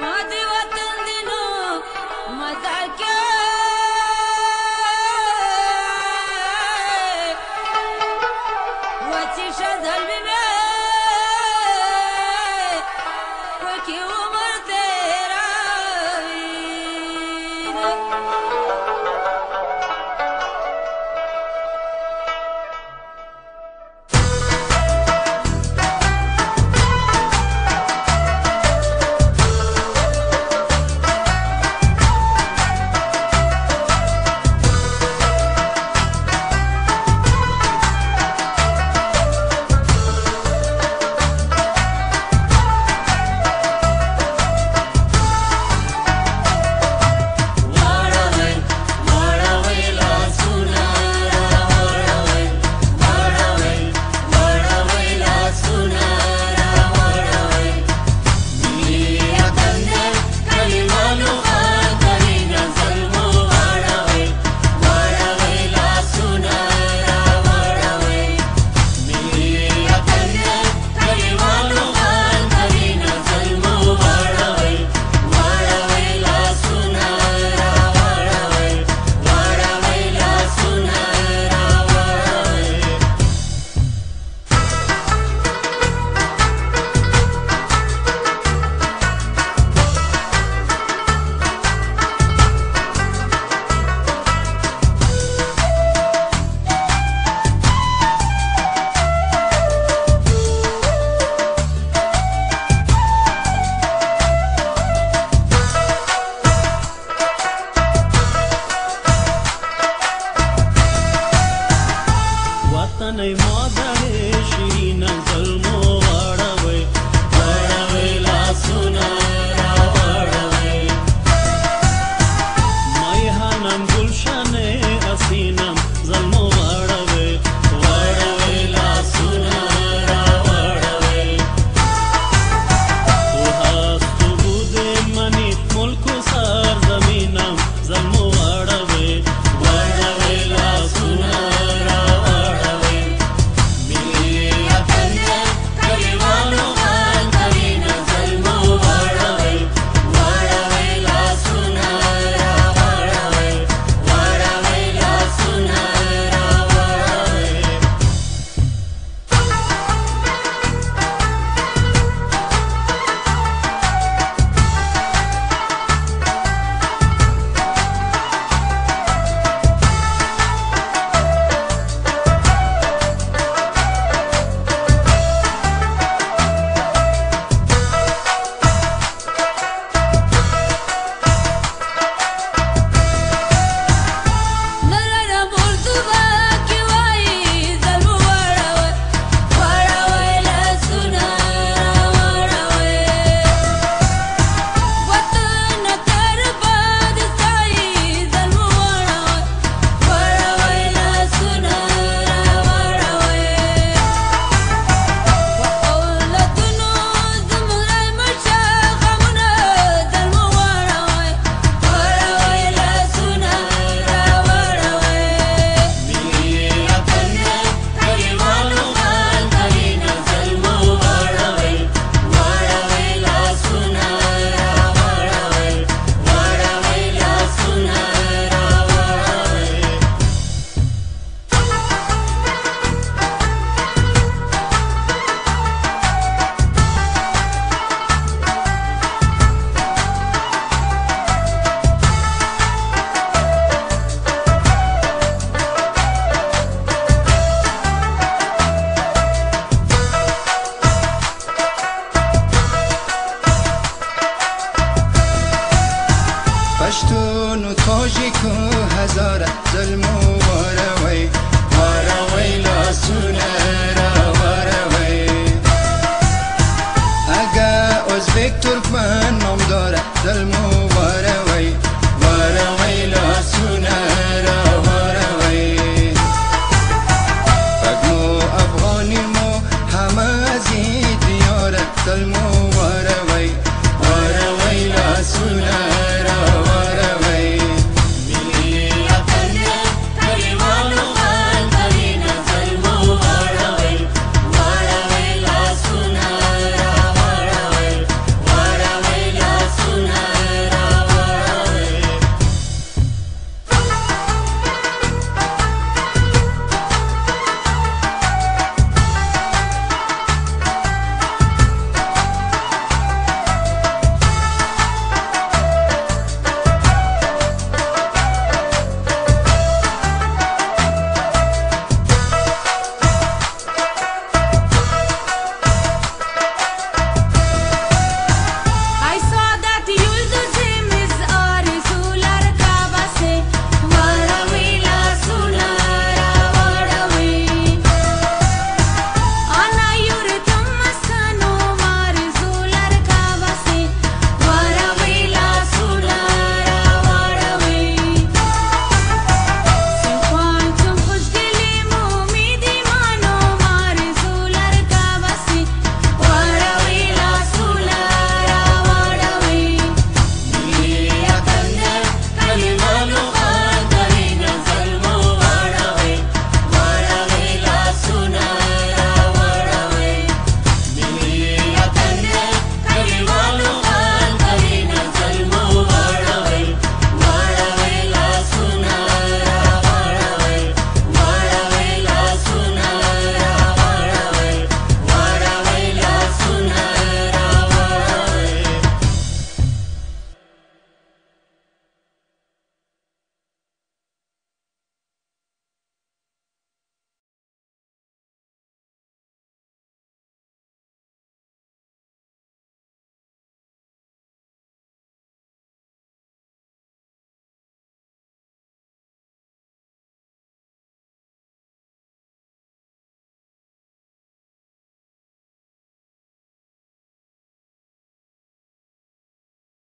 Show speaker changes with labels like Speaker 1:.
Speaker 1: Mother
Speaker 2: அத்தனை மாத
Speaker 3: del mundo.